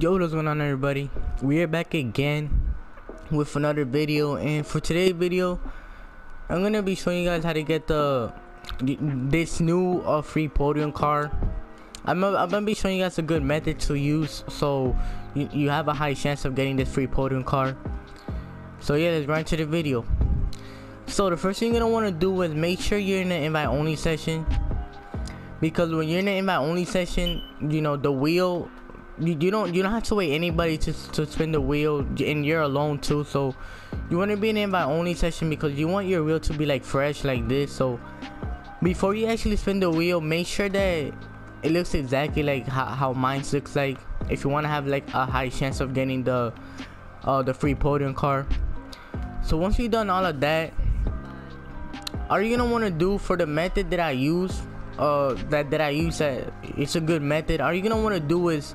Yo, what's going on everybody? We are back again with another video and for today's video I'm gonna be showing you guys how to get the this new uh, free podium car. I'm, I'm gonna be showing you guys a good method to use so you, you have a high chance of getting this free podium car. So yeah let's run to the video. So the first thing you're gonna want to do is make sure you're in the invite only session because when you're in the invite only session you know the wheel you, you don't you don't have to wait anybody to, to spin the wheel and you're alone too so you want to be in an invite only session because you want your wheel to be like fresh like this so before you actually spin the wheel make sure that it looks exactly like how, how mine looks like. If you want to have like a high chance of getting the uh the free podium car. So once you've done all of that are you gonna want to do for the method that i use uh that that i use that it's a good method all you're gonna want to do is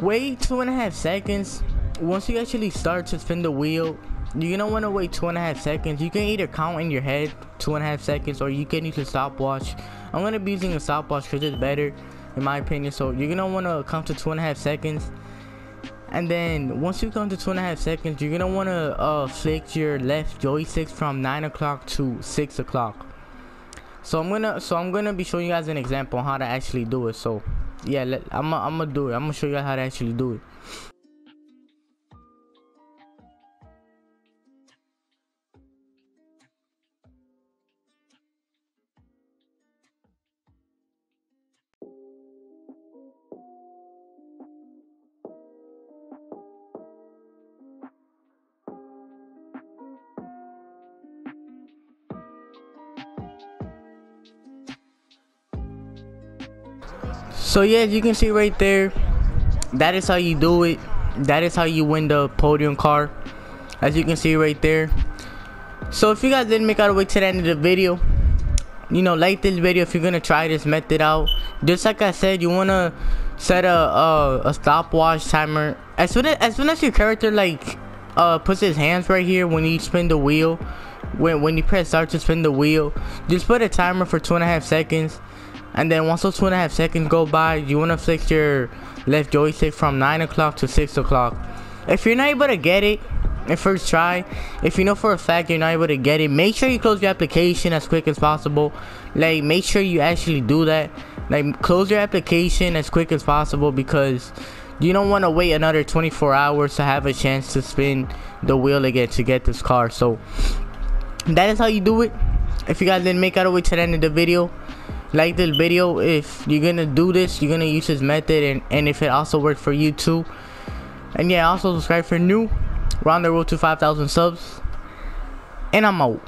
wait two and a half seconds. Once you actually start to spin the wheel you're gonna want to wait two and a half seconds. You can either count in your head two and a half seconds or you can use a stopwatch. I'm gonna be using a stopwatch because it's better in my opinion. So you're gonna want to come to two and a half seconds. And then once you come to two and a half seconds you're gonna want to uh flick your left joystick from nine o'clock to six o'clock. So i'm gonna so i'm gonna be showing you guys an example on how to actually do it. So yeah let, i'm i'm gonna do it. I'm gonna show you how to actually do it so yeah as you can see right there that is how you do it. That is how you win the podium car as you can see right there. So if you guys didn't make out of way to the end of the video you know like this video if you're gonna try this method out. Just like i said you want to set a, a a stopwatch timer. As soon as as soon as your character like uh puts his hands right here when you spin the wheel when when you press start to spin the wheel just put a timer for two and a half seconds and then once those two and a half seconds go by you want to flick your left joystick from 9 o'clock to 6 o'clock. If you're not able to get it in first try. If you know for a fact you're not able to get it make sure you close your application as quick as possible. Like make sure you actually do that. Like close your application as quick as possible because you don't want to wait another 24 hours to have a chance to spin the wheel again to get this car. So that is how you do it. If you guys didn't make out of way to the end of the video like this video if you're gonna do this you're gonna use this method and, and if it also worked for you too. And yeah also subscribe for new we're on the road to 5,000 subs. And I'm out